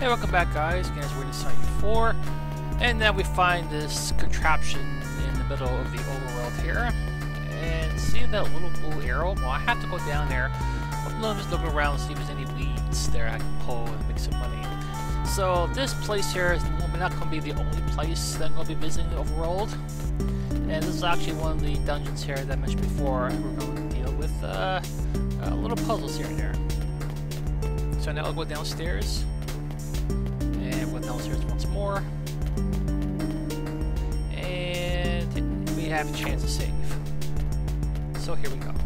Hey, welcome back guys, guys we're in Sonic 4, and now we find this contraption in the middle of the overworld here, and see that little blue arrow? Well, I have to go down there, I'm just look around and see if there's any weeds there I can pull and make some money. So this place here is not going to be the only place that I'm going to be visiting the overworld, and this is actually one of the dungeons here that I mentioned before, we're going to deal with uh, uh, little puzzles here and there. So now I'll go downstairs downstairs once more. And we have a chance to save. So here we go.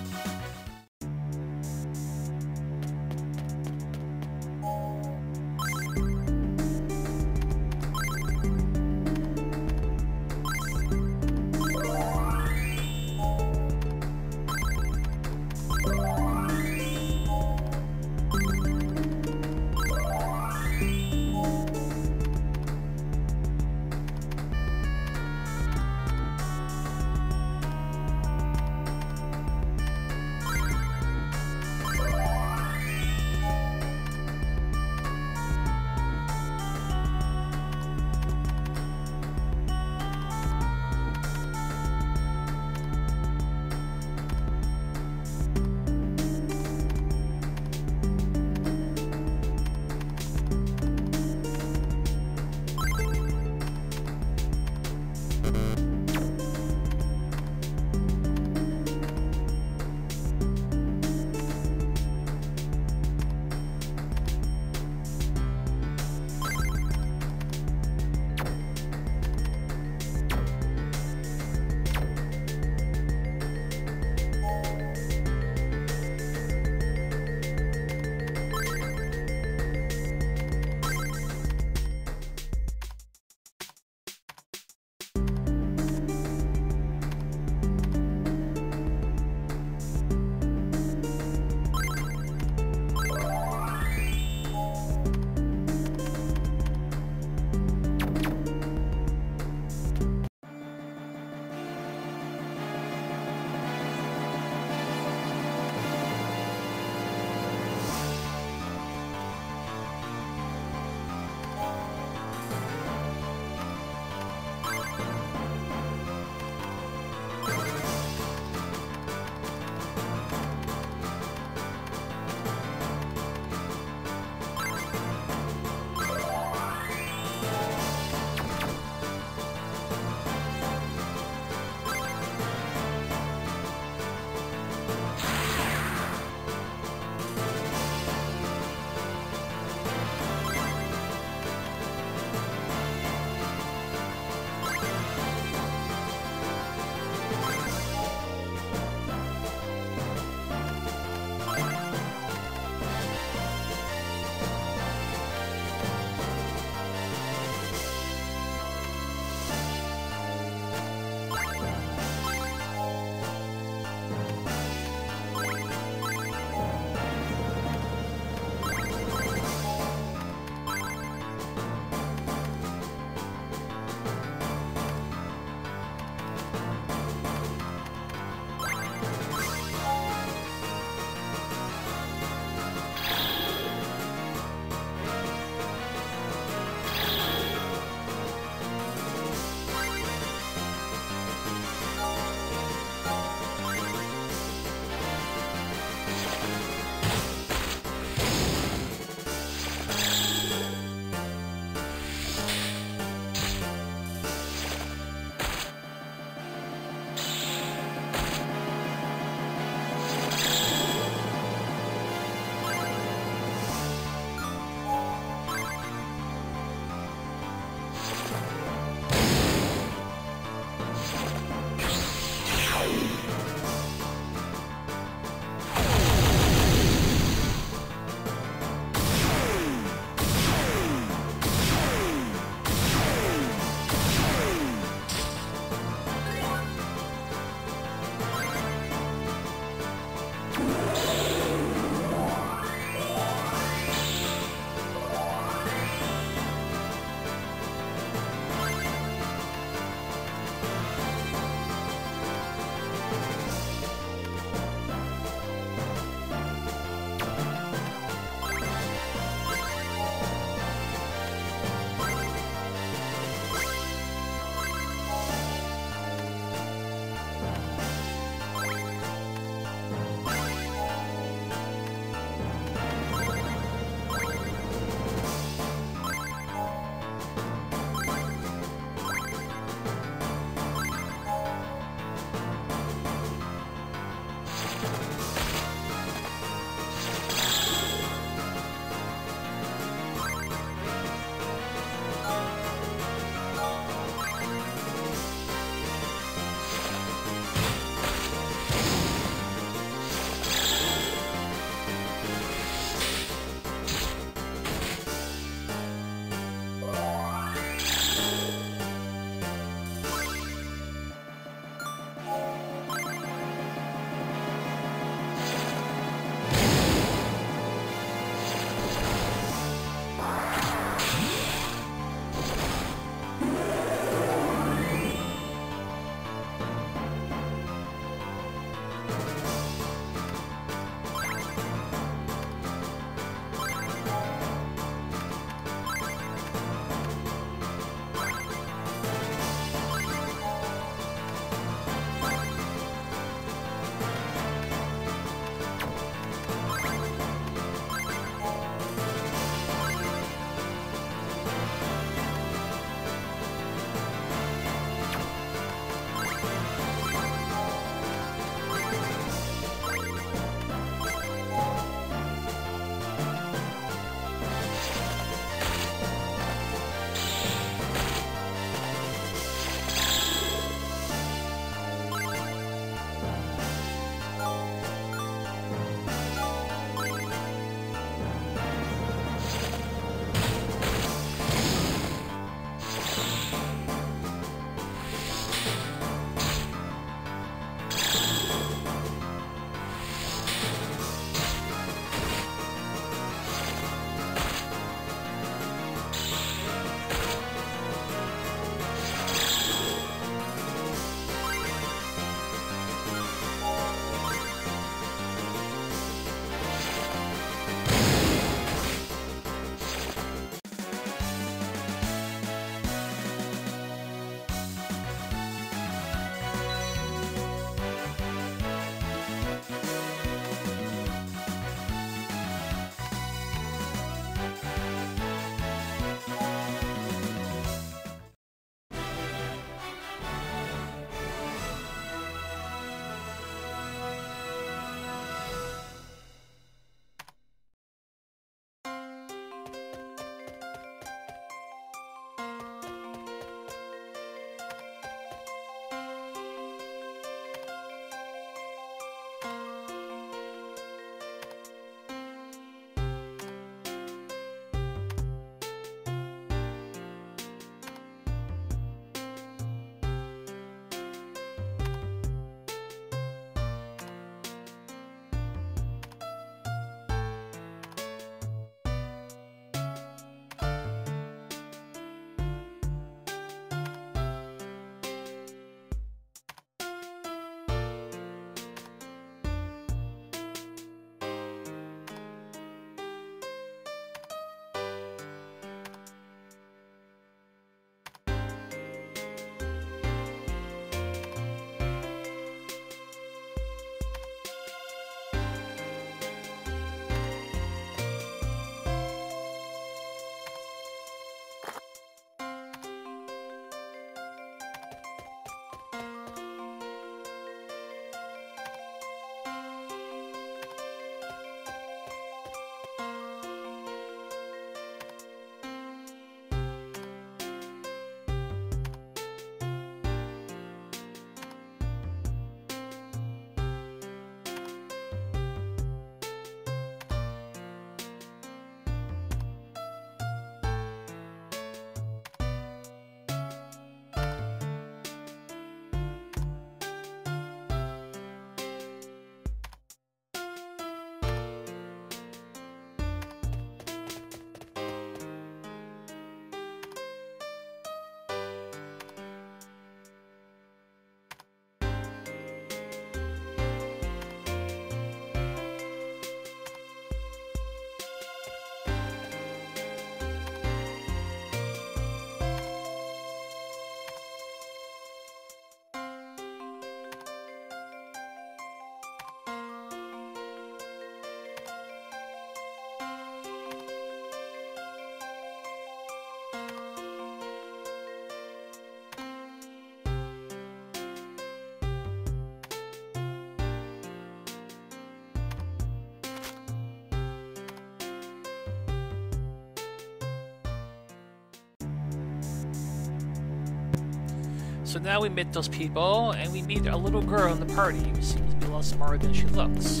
So now we meet those people, and we meet a little girl in the party who seems to be a lot smarter than she looks.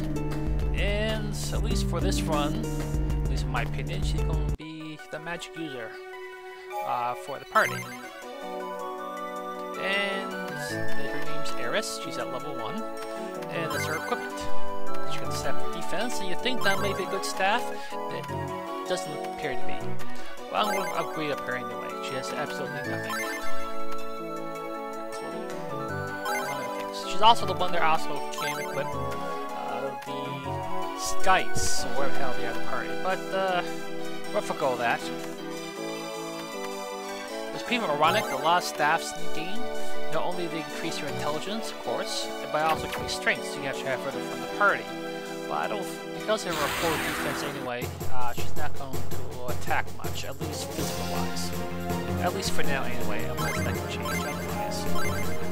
And at least for this run, at least in my opinion, she's going to be the magic user uh, for the party. And her name's Eris, she's at level 1, and that's her equipment. She got staff defense, and you think that may be a good staff, but it doesn't appear to be. Well, I'm going to upgrade up her anyway. She has absolutely nothing. She's also the one that also can equip uh, the Skites, or whatever the hell the party. But, uh, we'll forgo that. It's pretty ironic, lot of staffs in the game, not only they increase your intelligence, of course, but also increase strength, so you to have further from the party. But I don't, because they are a poor defense anyway, uh, she's not going to attack much, at least physical-wise. At least for now anyway, unless that can change otherwise.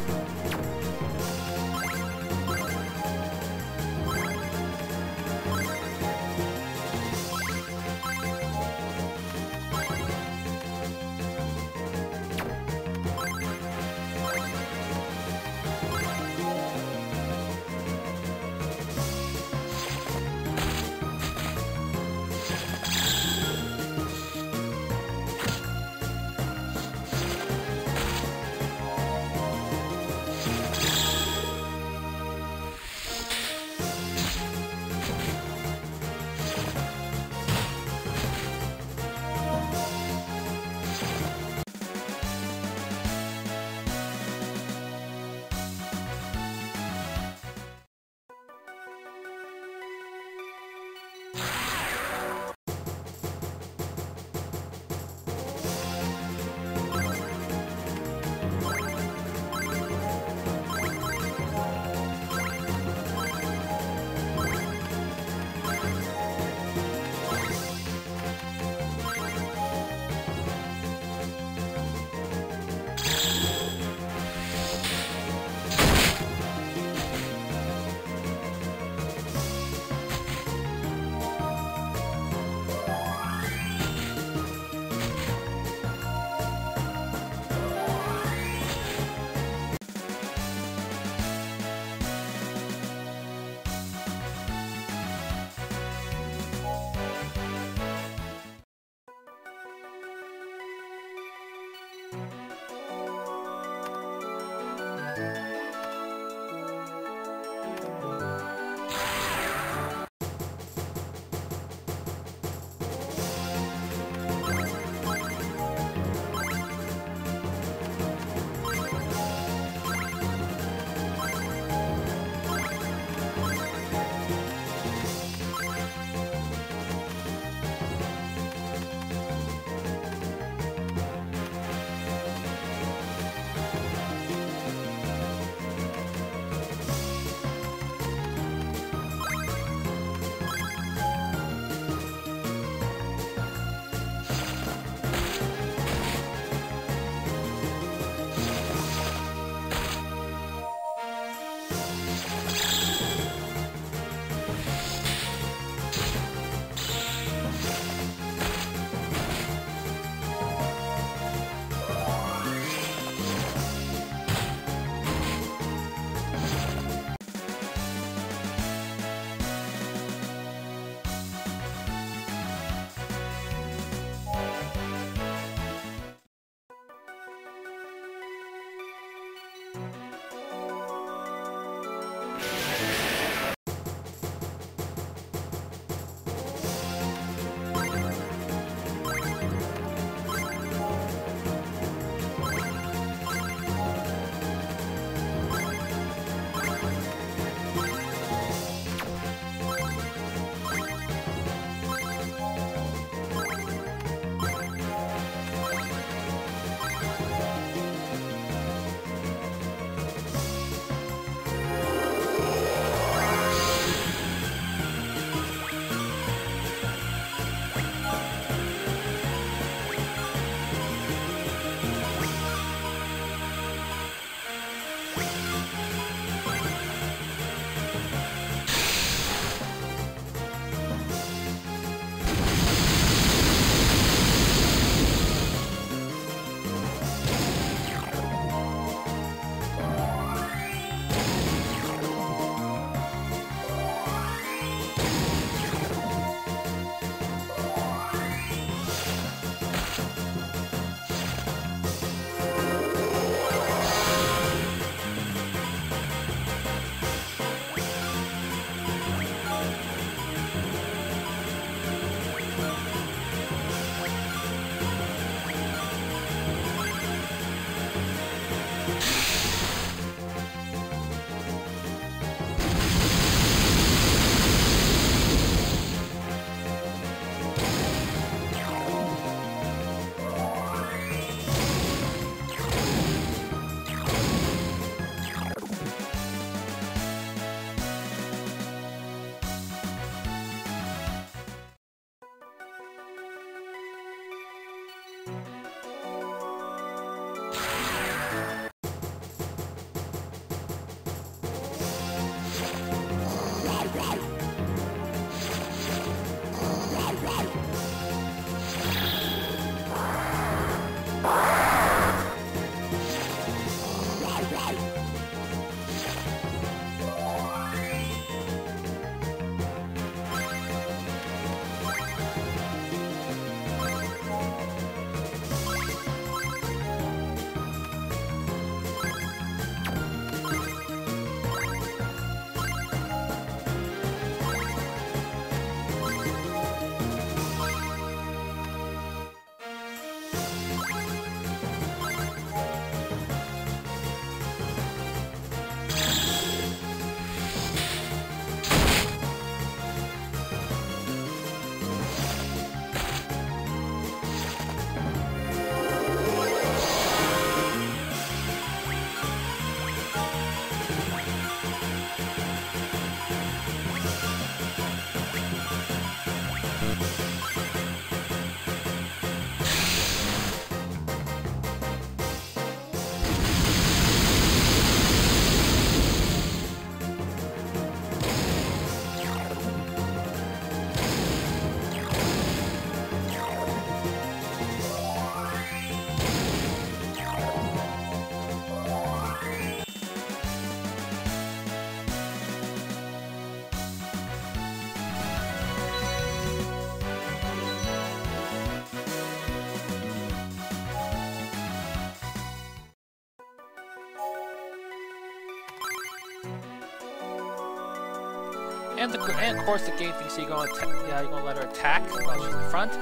And, the, and of course the game thinks you're going to yeah, you're to let her attack while she's in front.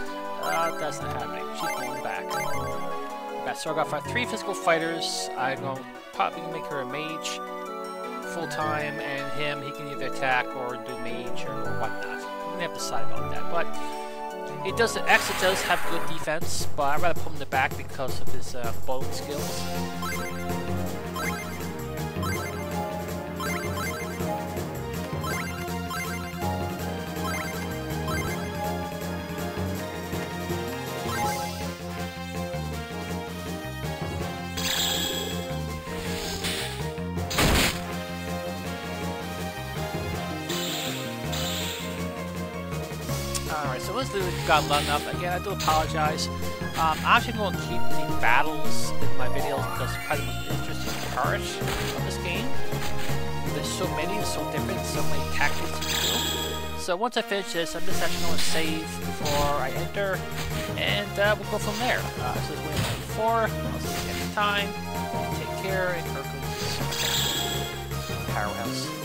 Uh, that's not happening. She's going back. Okay, so I got three physical fighters. I'm going to probably make her a mage full time, and him, he can either attack or do mage or whatnot. I'm have to decide about that. But it does. X does have good defense, but I'd rather put him in the back because of his uh, bowling skills. Let's got long enough. Again, I do apologize. Um, I'm actually to keep the battles in my videos because it's probably the most interesting part of this game. There's so many, so different, so many tactics to do. So once I finish this, I'm just actually going to save before I enter, and uh, we'll go from there. Uh, so this is 24, I'll see you next time. Take care, and Kirk Powerhouse.